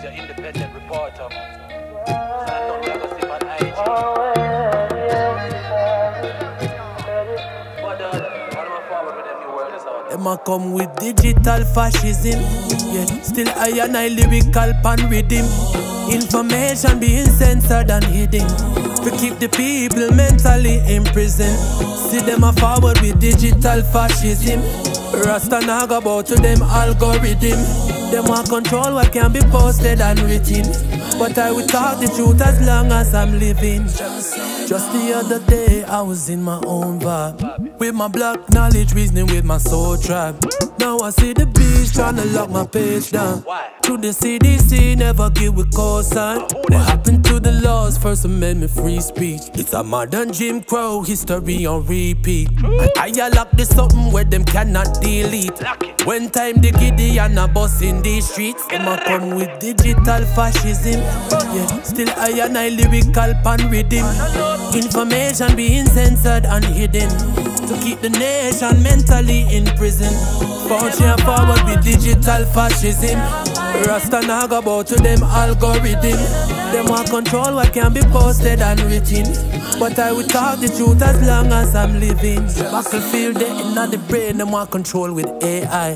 is your independent reporter. And nothing like a sip on IG. But uh, with? Them a come with digital fascism. Yeah, still I and I lyrical pan rhythm. Information being censored and hidden. To keep the people mentally imprisoned. See them a forward with digital fascism. Rasta naga about to them algorithm. Them want control what can be posted and written. But I will talk the truth as long as I'm living. Just the other day, I was in my own vibe. With my black knowledge, reasoning with my soul tribe. Now I see the beast trying to lock my page down. To the CDC, never give with cosign. What happened to the laws? First Amendment free speech. It's a modern Jim Crow history on repeat. And I lock this something where them cannot delete. When time the Gideon a bus in these streets, them a come with digital fascism. Yeah, still I and I lyrical pan rhythm. Information being censored and hidden to keep the nation mentally in prison. Fortune forward with digital fascism. Rasta naga about to them algorithm. Them want control what can be posted and written. But I will talk the truth as long as I'm living. Battlefield they in the brain, them want control with AI.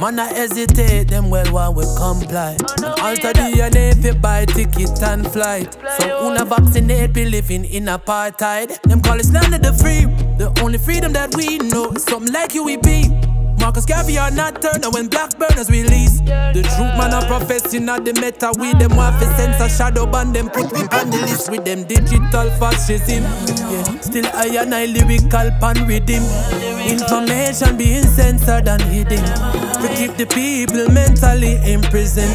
When man a hesitate, them well want we comply. And alter DNA if you buy ticket and flight. Some who not vaccinate be living in apartheid. Them call it of the free. The only freedom that we know is something like you we be. Marcus Garvey are not turned on when black burners release. The truth man are professing at the meta with them want to censor shadow ban them put me on the list with them digital fascism. Yeah, still I and I lyrical pan rhythm. Information being censored and hidden to keep the people mentally imprisoned.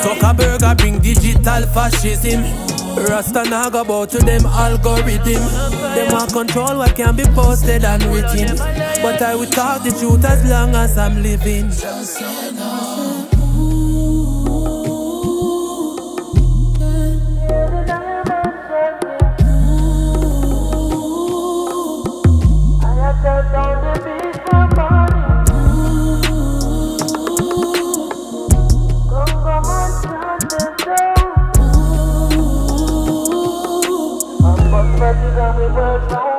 Zuckerberg a bring digital fascism. Rasta naga about to them algorithm. Them want control what can be posted and written. But I will talk the truth as long as I'm living. Don't forget every word